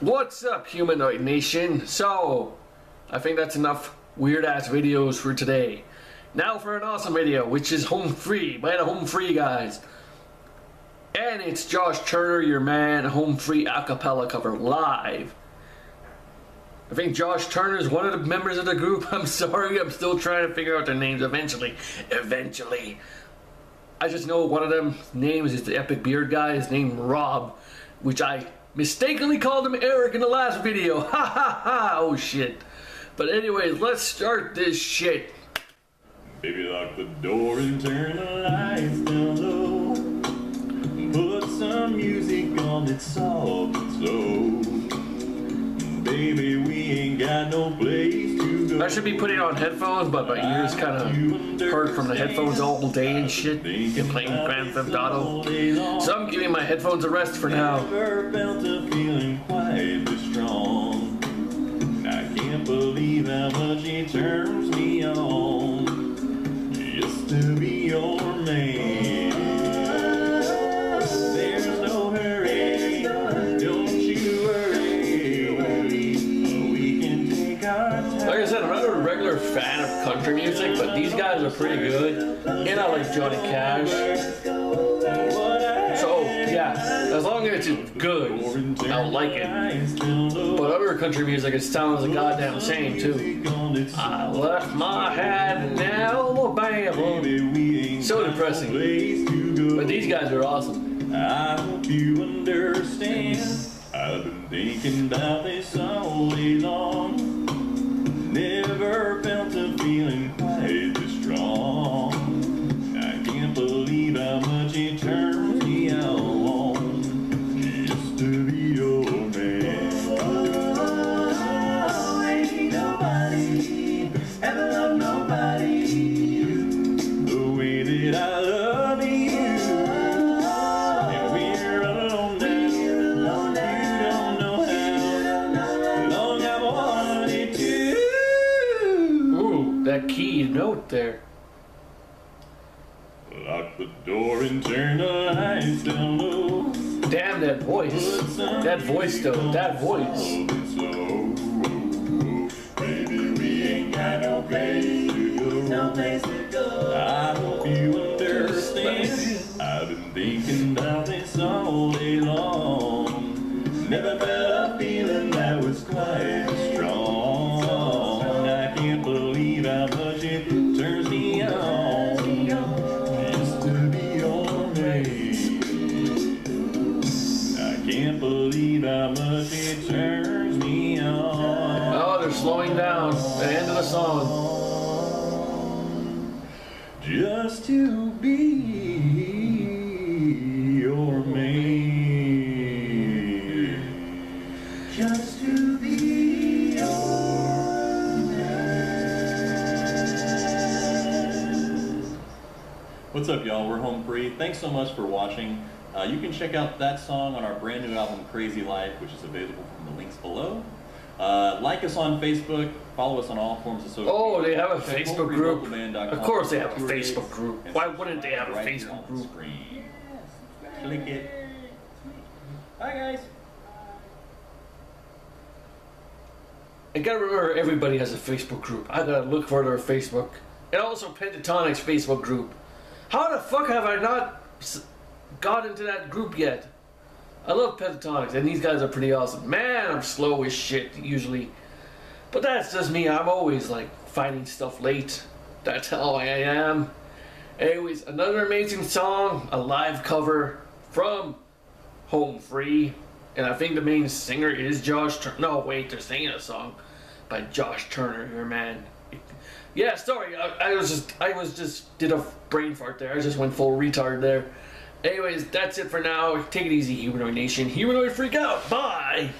What's up, Humanoid Nation? So, I think that's enough weird ass videos for today. Now for an awesome video, which is home free by the home free guys. And it's Josh Turner, your man, home free acapella cover live. I think Josh Turner is one of the members of the group. I'm sorry, I'm still trying to figure out their names eventually. Eventually. I just know one of them names is the Epic Beard guy. His name Rob, which I mistakenly called him Eric in the last video. Ha ha ha! Oh shit. But anyways, let's start this shit. Baby, lock the door and turn the lights down low. Put some music on soft and slow. Baby, I should be putting on headphones, but my ears kind of hurt from the headphones all day and shit. And playing Grand Theft Auto. So I'm giving my headphones a rest for now. Never felt a feeling quite this strong. I can't believe how much it turns me on just to be your man. But these guys are pretty good. And I like Johnny Cash. So, yeah, as long as it's good, I'll like it. But other country music, it sounds the goddamn same, too. I left my hat in Alabama. So depressing. But these guys are awesome. I hope you understand. I've been thinking about this all day long. Never felt a feeling that key note there. Lock the door and turn the lights down low. Damn that voice. That voice, though. That voice. Baby, we ain't got no place to go. No place to go. I hope you understand. I've been thinking about this all day long. Never felt a feeling that was quite slowing down. The end of the song. Just to be your man. Just to be your man. What's up, y'all? We're home free. Thanks so much for watching. Uh, you can check out that song on our brand new album, Crazy Life, which is available from the links below. Uh, like us on Facebook. Follow us on all forms of social Oh, media. they have a Facebook group. Of course they have a for tour dates Facebook group. Why wouldn't they have a right Facebook group? Click it. Bye, guys. I gotta remember everybody has a Facebook group. I gotta look for their Facebook. And also Pentatonix Facebook group. How the fuck have I not got into that group yet? I love Pentatonix, and these guys are pretty awesome. Man, I'm slow as shit usually. But that's just me. I'm always like finding stuff late. That's how I am. Anyways, another amazing song, a live cover from Home Free. And I think the main singer is Josh Turner. No, wait, they're singing a song by Josh Turner, your man. Yeah, sorry, I, I was just, I was just, did a brain fart there. I just went full retard there. Anyways, that's it for now. Take it easy, Humanoid Nation. Humanoid Freak Out. Bye.